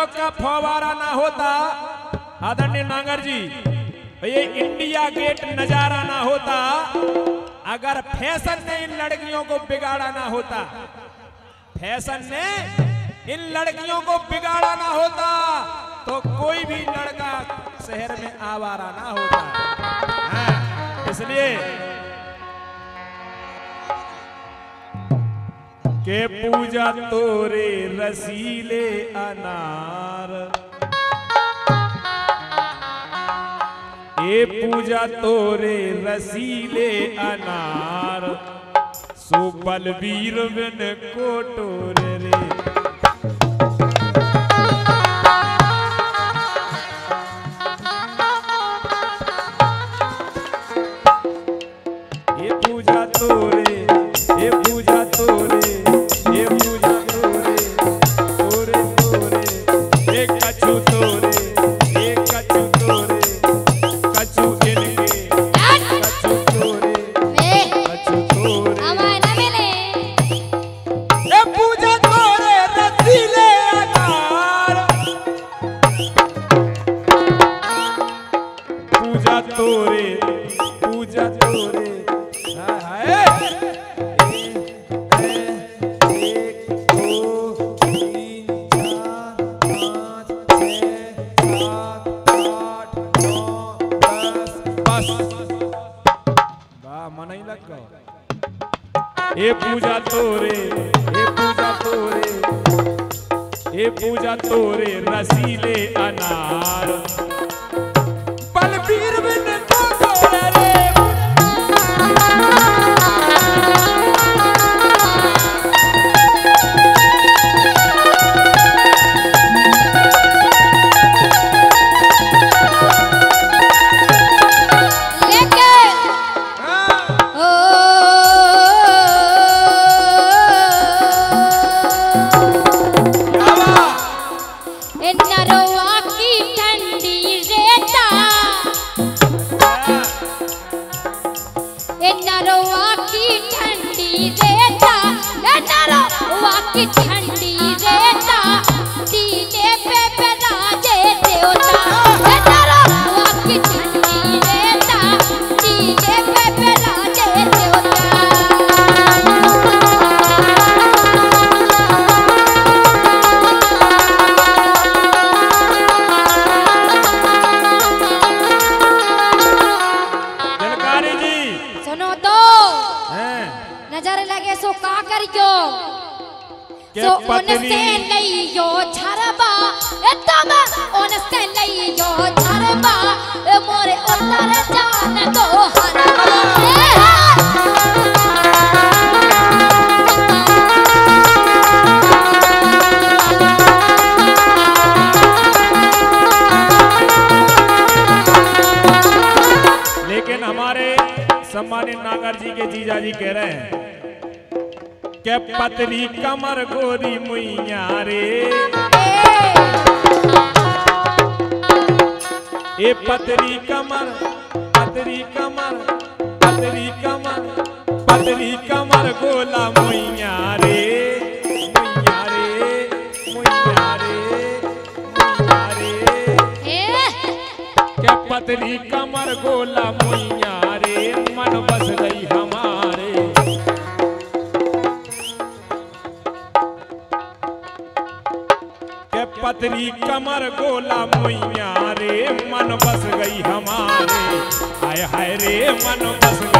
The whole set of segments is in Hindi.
चौक का फवारा ना होता। आदरणीय नागर जी ये इंडिया गेट नज़ारा ना होता। अगर फ़ैशन ने इन लड़कियों को बिगाड़ा ना होता फ़ैशन ने इन लड़कियों को बिगाड़ा ना होता तो कोई भी लड़का शहर में आवारा ना होता। हाँ, इसलिए के पूजा तोरे रसीले अनार। ए पूजा तोरे रसीले अनार। सुबल वीर बिन कोटोरे ये पूजा तोरे ए पूजा तोरे ए पूजा तोरे रसीले अनार। हा। लेकिन हमारे सम्मानित नागर जी के जीजा जी कह रहे हैं के पतली कमर गोरी मुइया रे। ए पतली कमर पतली कमर पतली कमर पतली कमर गोला मुइया रे। मुइया रे मुइया रे मुइया रे। ए। के पतली कमर गोला मुइया रे मन बस गई कमर गोला मुइया रे मन बस गई हमारे। हाय हाय रे मन बस गई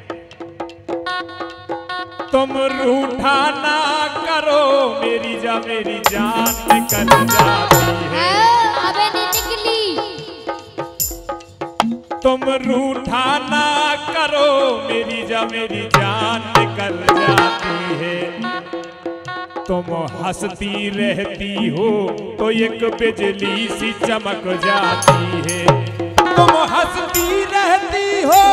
तुम रूठा ना करो मेरी जा मेरी जान निकल जाती है। अबे निकली। तुम रूठा ना करो मेरी जा मेरी जान निकल जाती है। तुम हंसती रहती हो तो एक बिजली सी चमक जाती है। तुम हंसती रहती हो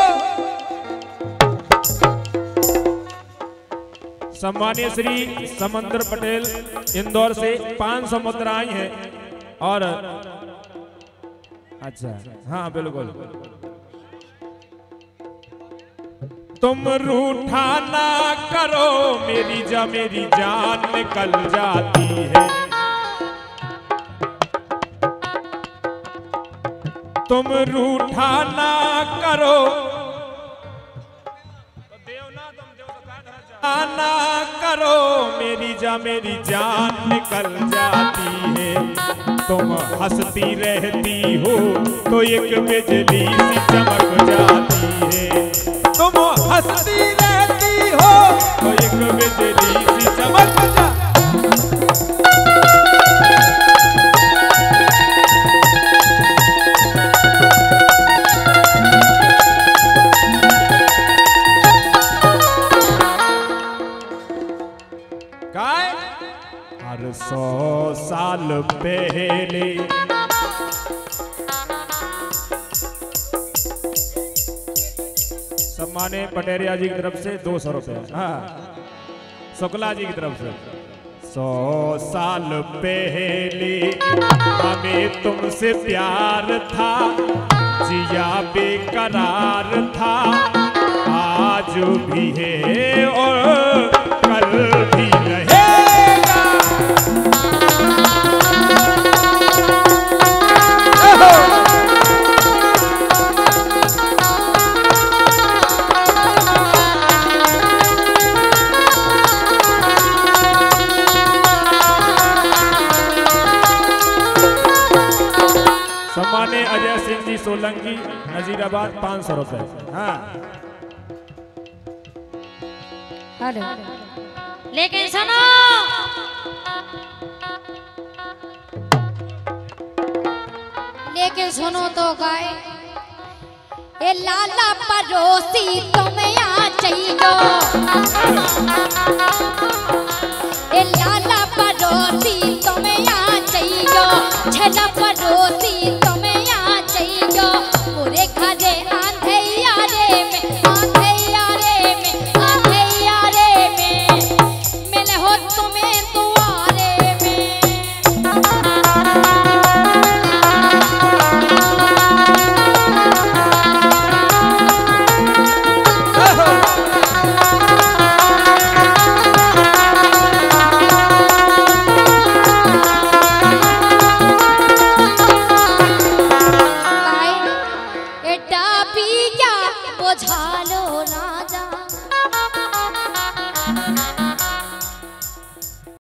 सम्मानीय श्री समंदर पटेल इंदौर से पाँच सौ मुद्राएँ हैं और अच्छा हाँ बिल्कुल। तुम रूठा ना करो, मेरी जा, मेरी जान निकल जाती है। तुम रूठा ना करो ना करो, मेरी जा, मेरी जान निकल जाती है। तुम हंसती रहती हो तो एक बिजली सी चमक जाती है। तुम हंसती रहती हो तो एक बिजली सी चमक जा सम्माने पटेरिया जी की तरफ़ से दो सौ रुपये हाँ। शुक्ला जी की तरफ़ से। सौ साल पहली हमें तुमसे प्यार था, जिया बेकरार था, आज भी है और सोलंकी नजीराबाद पाँच सौ रुपए। हाँ। हेलो। लेकिन सुनो। लेकिन सुनो तो गाय ए लाला पड़ोसी तुम यहाँ चाहिए ए लाला पड़ोसी तुम यहाँ चाहिए छला